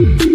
Mm-hmm.